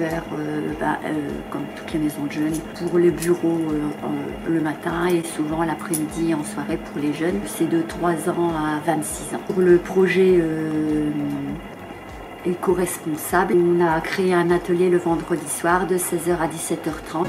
Euh, bah, euh, comme toutes les maisons de jeunes, pour les bureaux euh, le matin et souvent l'après-midi en soirée pour les jeunes. C'est de 3 ans à 26 ans. Pour le projet éco-responsable, on a créé un atelier le vendredi soir de 16h à 17h30.